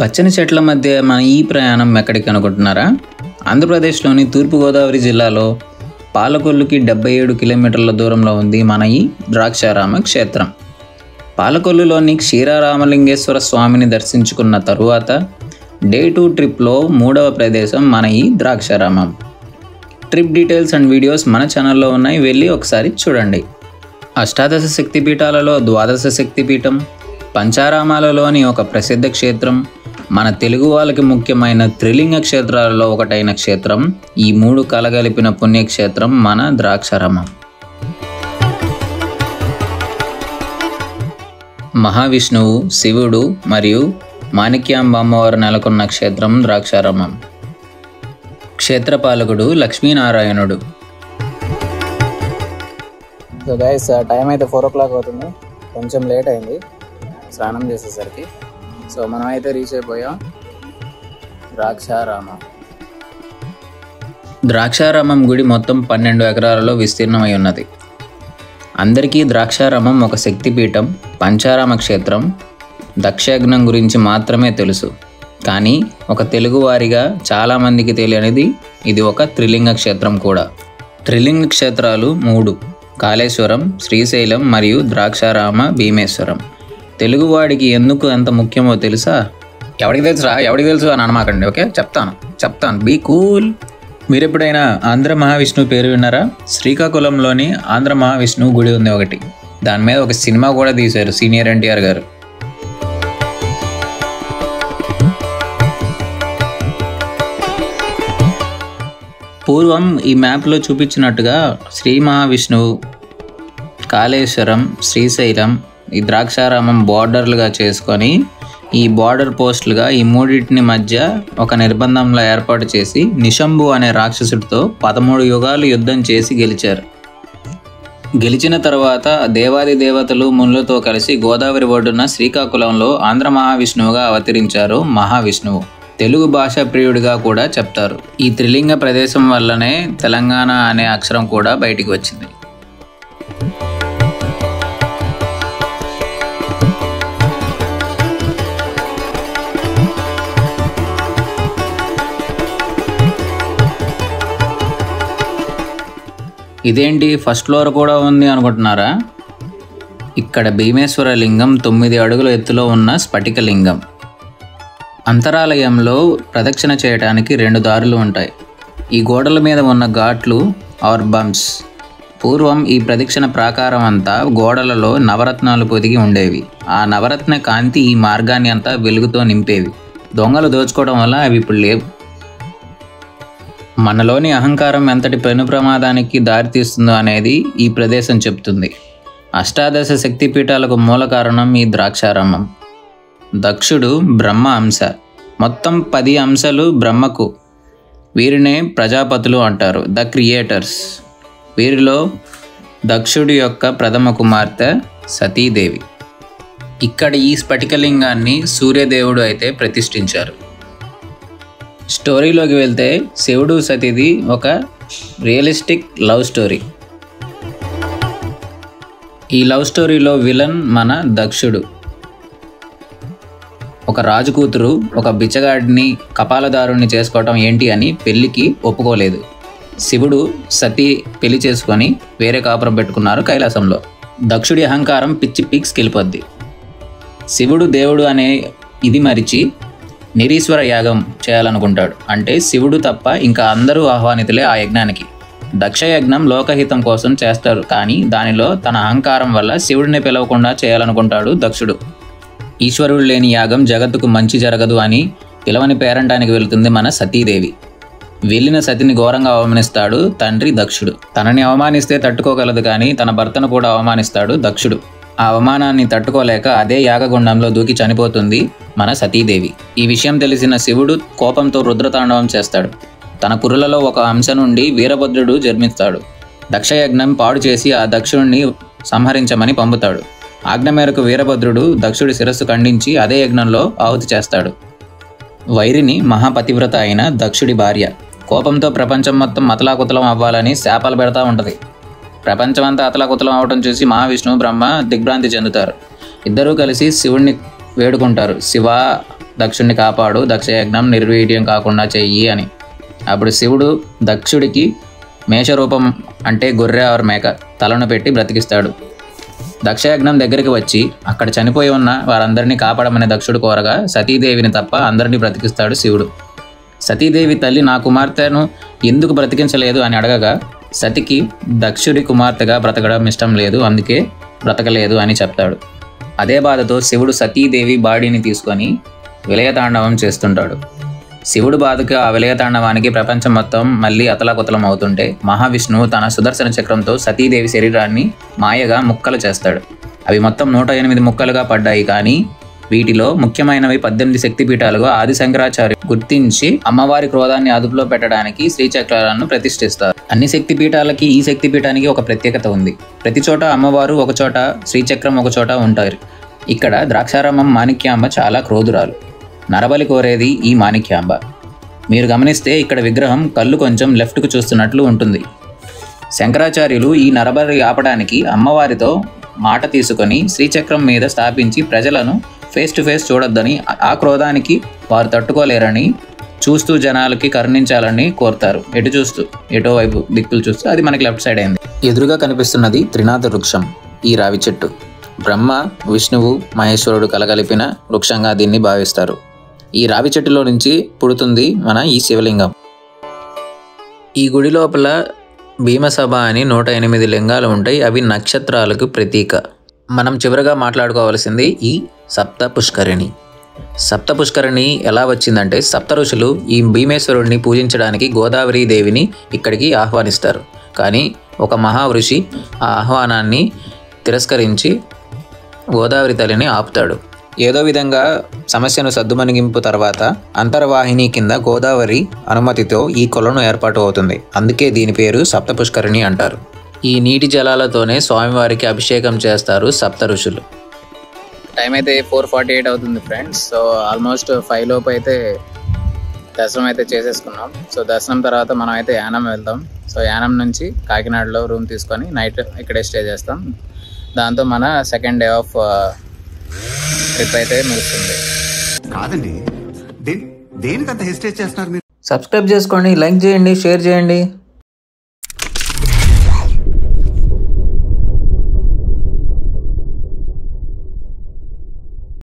పచ్చని చెట్ల మధ్య మన ఈ ప్రయాణం ఎక్కడికి అనుకుంటున్నారా? ఆంధ్రప్రదేశ్లోని తూర్పుగోదావరి జిల్లాలో పాలకొల్లుకి డెబ్బై ఏడు కిలోమీటర్ల దూరంలో ఉంది మన ఈ ద్రాక్షారామ క్షేత్రం. పాలకొల్లులోని క్షీరారామలింగేశ్వర స్వామిని దర్శించుకున్న తరువాత డే టూ ట్రిప్లో మూడవ ప్రదేశం మన ఈ Draksharamam. Trip details and videos మన ఛానల్లో ఉన్నాయి వెళ్ళి ఒకసారి చూడండి. అష్టాదశ శక్తిపీఠాలలో ద్వాదశ శక్తిపీఠం పంచారామాలలోని ఒక ప్రసిద్ధ క్షేత్రం మన తెలుగు వాళ్ళకి ముఖ్యమైన త్రిలింగ క్షేత్రాలలో ఒకటైన క్షేత్రం ఈ మూడు కలగలిపిన పుణ్యక్షేత్రం మన ద్రాక్షారామం. మహావిష్ణువు శివుడు మరియు మాణిక్యాంబ అమ్మవారు నెలకొన్న క్షేత్రం ద్రాక్షారామం. క్షేత్రపాలకుడు లక్ష్మీనారాయణుడు. సో గైస్ టైం అయితే ఫోర్ ఓ క్లాక్ అవుతుంది. కొంచెం లేట్ అయింది. స్నానం చేసేసరికి. సో మనం అయితే రీచ్ అయిపోయాం. ద్రాక్షారామం. ద్రాక్షారామం గుడి మొత్తం పన్నెండు ఎకరాలలో విస్తీర్ణమై ఉన్నది. అందరికీ ద్రాక్షారామం ఒక శక్తిపీఠం పంచారామ క్షేత్రం దక్షయజ్ఞం గురించి మాత్రమే తెలుసు. కానీ ఒక తెలుగువారిగా చాలామందికి తెలియనిది ఇది ఒక త్రిలింగ క్షేత్రం కూడా. త్రిలింగ క్షేత్రాలు మూడు. కాళేశ్వరం శ్రీశైలం మరియు ద్రాక్షారామ భీమేశ్వరం. తెలుగువాడికి ఎందుకు ఎంత ముఖ్యమో తెలుసా? ఎవడికి తెలుసురా? ఎవడికి తెలుసు అని అనమాకండి ఓకే? చెప్తాను చెప్తాను. Be cool. మీరు ఎప్పుడైనా ఆంధ్ర మహావిష్ణువు పేరు విన్నారా? శ్రీకాకుళంలోని ఆంధ్ర మహావిష్ణువు గుడి ఉంది ఒకటి. దాని మీద ఒక సినిమా కూడా తీశారు సీనియర్ ఎన్టీఆర్ గారు. పూర్వం ఈ మ్యాప్లో చూపించినట్టుగా శ్రీ మహావిష్ణువు కాళేశ్వరం శ్రీశైలం ఈ ద్రాక్షారామం బార్డర్లుగా చేసుకొని ఈ బార్డర్ పోస్టులుగా ఈ మూడింటిని మధ్య ఒక నిర్బంధంలో ఏర్పాటు చేసి నిశంభు అనే రాక్షసుడితో పదమూడు యుగాలు యుద్ధం చేసి గెలిచారు. గెలిచిన తర్వాత దేవాది దేవతలు మునులతో కలిసి గోదావరి ఒడ్డున శ్రీకాకుళంలో ఆంధ్ర మహావిష్ణువుగా అవతరించారు మహావిష్ణువు. తెలుగు భాష ప్రియుడిగా కూడా చెప్తారు. ఈ త్రిలింగ ప్రదేశం వల్లనే తెలంగాణ అనే అక్షరం కూడా బయటికి వచ్చింది. ఇదేంటి ఫస్ట్ ఫ్లోర్ కూడా ఉంది అనుకుంటున్నారా? ఇక్కడ భీమేశ్వర లింగం తొమ్మిది అడుగుల ఎత్తులో ఉన్న స్ఫటిక లింగం. అంతరాలయంలో ప్రదక్షిణ చేయడానికి రెండు దారులు ఉంటాయి. ఈ గోడల మీద ఉన్న ఘాట్లు ఆర్ బంప్స్. పూర్వం ఈ ప్రదక్షిణ ప్రాకారం అంతా గోడలలో నవరత్నాలు పొదిగి ఉండేవి. ఆ నవరత్న కాంతి ఈ మార్గాన్ని అంతా వెలుగుతో నింపేవి. దొంగలు దోచుకోవడం వల్ల అవి ఇప్పుడు లేవు. మనలోని అహంకారం ఎంతటి పెను ప్రమాదానికి దారితీస్తుందో అనేది ఈ ప్రదేశం చెప్తుంది. అష్టాదశ శక్తిపీఠాలకు మూల కారణం ఈ ద్రాక్షారామం. దక్షుడు బ్రహ్మ అంశ. మొత్తం పది అంశాలు బ్రహ్మకు. వీరినే ప్రజాపతులు అంటారు ద క్రియేటర్స్. వీరిలో దక్షుడి యొక్క ప్రథమ కుమార్తె సతీదేవి. ఇక్కడ ఈ స్ఫటికలింగాన్ని సూర్యదేవుడు అయితే ప్రతిష్ఠించారు. స్టోరీలోకి వెళ్తే శివుడు సతీది ఒక రియలిస్టిక్ లవ్ స్టోరీ. ఈ లవ్ స్టోరీలో విలన్ మన దక్షుడు. ఒక రాజు కూతురు ఒక బిచ్చగాడిని కపాలదారుణ్ణి చేసుకోవటం ఏంటి అని పెళ్ళికి ఒప్పుకోలేదు. శివుడు సతీ పెళ్ళి చేసుకొని వేరే కాపురం పెట్టుకున్నారు కైలాసంలో. దక్షుడి అహంకారం పిచ్చి పిక్స్కి వెళ్ళిపోద్ది. శివుడు దేవుడు అనే ఇది మరిచి నిరీశ్వర యాగం చేయాలనుకుంటాడు. అంటే శివుడు తప్ప ఇంకా అందరూ ఆహ్వానితులే ఆ యజ్ఞానికి. దక్షయజ్ఞం లోకహితం కోసం చేస్తారు. కానీ దానిలో తన అహంకారం వల్ల శివుడిని పిలవకుండా చేయాలనుకుంటాడు దక్షుడు. ఈశ్వరుడు లేని యాగం జగత్తుకు మంచి జరగదు అని పిలవని పేరంటానికి వెళుతుంది మన సతీదేవి. వెళ్ళిన సతిని ఘోరంగా అవమానిస్తాడు తండ్రి దక్షుడు. తనని అవమానిస్తే తట్టుకోగలదు కానీ తన భర్తను కూడా అవమానిస్తాడు దక్షుడు. ఆ అవమానాన్ని తట్టుకోలేక అదే యాగగుండంలో దూకి చనిపోతుంది మన సతీదేవి. ఈ విషయం తెలిసిన శివుడు కోపంతో రుద్రతాండవం చేస్తాడు. తన పురులలో ఒక అంశ నుండి వీరభద్రుడు జన్మిస్తాడు. దక్షయజ్ఞం పాడు చేసి ఆ దక్షుణ్ణి సంహరించమని పంపుతాడు. ఆజ్ఞ మేరకు వీరభద్రుడు దక్షుడి శిరస్సు ఖండించి అదే యజ్ఞంలో ఆహుతి చేస్తాడు. వైరిని మహాపతివ్రత అయిన దక్షుడి భార్య. కోపంతో ప్రపంచం మొత్తం మతలాకుతలం అవ్వాలని శాపాలు పెడతా ఉంటుంది. ప్రపంచమంతా అతలాకుతలం అవటం చూసి మహావిష్ణువు బ్రహ్మ దిగ్భ్రాంతి చెందుతారు. ఇద్దరూ కలిసి శివుణ్ణి వేడుకుంటారు. శివ దక్షుణ్ణి కాపాడు దక్షయజ్ఞం నిర్వీర్యం కాకుండా చెయ్యి అని. అప్పుడు శివుడు దక్షుడికి మేషరూపం అంటే గొర్రె ఆరు మేక తలను పెట్టి బ్రతికిస్తాడు. దక్షయజ్ఞం దగ్గరికి వచ్చి అక్కడ చనిపోయి ఉన్న వారందరినీ కాపాడమని దక్షుడు కోరగా సతీదేవిని తప్ప అందరినీ బ్రతికిస్తాడు శివుడు. సతీదేవి తల్లి నా కుమార్తెను ఎందుకు బ్రతికించలేదు అని అడగగా సతికి దక్షుడి కుమార్తెగా బ్రతకడం ఇష్టం లేదు అందుకే బ్రతకలేదు అని చెప్తాడు. అదే బాధతో శివుడు సతీదేవి బాడీని తీసుకొని విలయతాండవం చేస్తుంటాడు. శివుడు బాధకు ఆ విలయతాండవానికి ప్రపంచం మొత్తం మళ్ళీ అతలాకుతలం అవుతుంటే మహావిష్ణువు తన సుదర్శన చక్రంతో సతీదేవి శరీరాన్ని మాయగా ముక్కలు చేస్తాడు. అవి మొత్తం నూట ఎనిమిది ముక్కలుగా పడ్డాయి కానీ వీటిలో ముఖ్యమైనవి పద్దెనిమిది శక్తిపీఠాలుగా ఆది శంకరాచార్య గుర్తించి అమ్మవారి క్రోధాన్ని అదుపులో పెట్టడానికి శ్రీచక్రాలను ప్రతిష్ఠిస్తారు. అన్ని శక్తిపీఠాలకి ఈ శక్తిపీఠానికి ఒక ప్రత్యేకత ఉంది. ప్రతి చోట అమ్మవారు ఒక చోట శ్రీచక్రం ఒక చోట ఉంటారు. ఇక్కడ ద్రాక్షారామం మాణిక్యాంబ చాలా క్రోధురాలు. నరబలి కోరేది ఈ మాణిక్యాంబ మీరు గమనిస్తే ఇక్కడ విగ్రహం కళ్ళు కొంచెం లెఫ్ట్కు చూస్తున్నట్లు ఉంటుంది. శంకరాచార్యులు ఈ నరబలి ఆపడానికి అమ్మవారితో మాట తీసుకొని శ్రీచక్రం మీద స్థాపించి ప్రజలను ఫేస్ టు ఫేస్ చూడొద్దని ఆ క్రోధానికి వారు తట్టుకోలేరని చూస్తూ జనాలకి కరుణించాలని కోరుతారు. ఎటు చూస్తూ ఎటో వైపు దిక్కులు చూస్తూ అది మనకి లెఫ్ట్ సైడ్ అయింది. ఎదురుగా కనిపిస్తున్నది త్రినాథ వృక్షం ఈ రావి చెట్టు. బ్రహ్మ విష్ణువు మహేశ్వరుడు కలగలిపిన వృక్షంగా దీన్ని భావిస్తారు. ఈ రావి చెట్టులో నుంచి పుడుతుంది మన ఈ శివలింగం. ఈ గుడి లోపల భీమసభ అని నూట ఎనిమిది లింగాలు ఉంటాయి. అవి నక్షత్రాలకు ప్రతీక. మనం చివరగా మాట్లాడుకోవాల్సింది ఈ సప్త పుష్కరిణి సప్త పుష్కరిణి ఎలా వచ్చిందంటే సప్త ఋషులు ఈ భీమేశ్వరుడిని పూజించడానికి గోదావరి దేవిని ఇక్కడికి ఆహ్వానిస్తారు. కానీ ఒక మహావృషి ఆ ఆహ్వానాన్ని తిరస్కరించి గోదావరి తల్లిని ఆపుతాడు. ఏదో విధంగా సమస్యను సద్దుమణిగింపు తర్వాత అంతర్వాహిని కింద గోదావరి అనుమతితో ఈ కొలను ఏర్పాటు అవుతుంది. అందుకే దీని పేరు సప్త పుష్కరిణి అంటారు. ఈ నీటి జలాలతోనే స్వామివారికి అభిషేకం చేస్తారు సప్త ఋషులు. టైం అయితే ఫోర్ ఫార్టీ ఎయిట్ అవుతుంది ఫ్రెండ్స్ సో ఆల్మోస్ట్ ఫైవ్ లోపు అయితే దర్శనం అయితే చేసేసుకున్నాం. సో దర్శనం తర్వాత మనం అయితే యానం వెళ్తాం సో యానం నుంచి కాకినాడలో రూమ్ తీసుకొని నైట్ ఇక్కడే స్టే చేస్తాం. దాంతో మన సెకండ్ డే ఆఫ్ ట్రిప్ అయితే ముగుస్తుంది. కాదండి. దేనికంత హెసిటేట్ చేస్తున్నారు మీరు? సబ్స్క్రైబ్ చేసుకోండి లైక్ చేయండి షేర్ చేయండి.